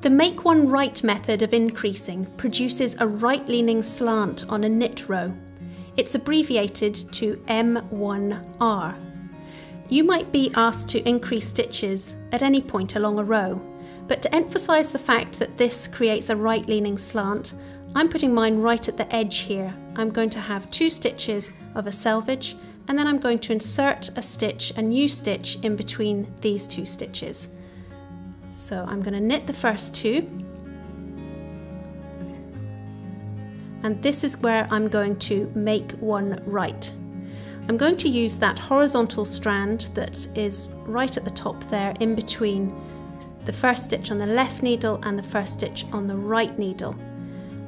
The make one right method of increasing produces a right leaning slant on a knit row. It's abbreviated to M1R. You might be asked to increase stitches at any point along a row, but to emphasise the fact that this creates a right leaning slant, I'm putting mine right at the edge here. I'm going to have two stitches of a selvage and then I'm going to insert a stitch, a new stitch in between these two stitches. So I'm going to knit the first two and this is where I'm going to make one right. I'm going to use that horizontal strand that is right at the top there in between the first stitch on the left needle and the first stitch on the right needle.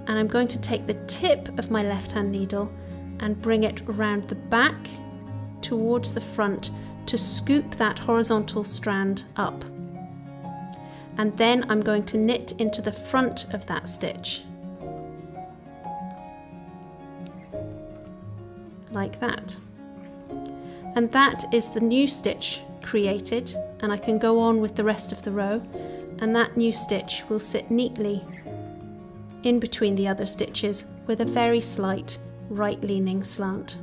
And I'm going to take the tip of my left hand needle and bring it around the back towards the front to scoop that horizontal strand up. And then I'm going to knit into the front of that stitch. Like that. And that is the new stitch created and I can go on with the rest of the row and that new stitch will sit neatly in between the other stitches with a very slight right leaning slant.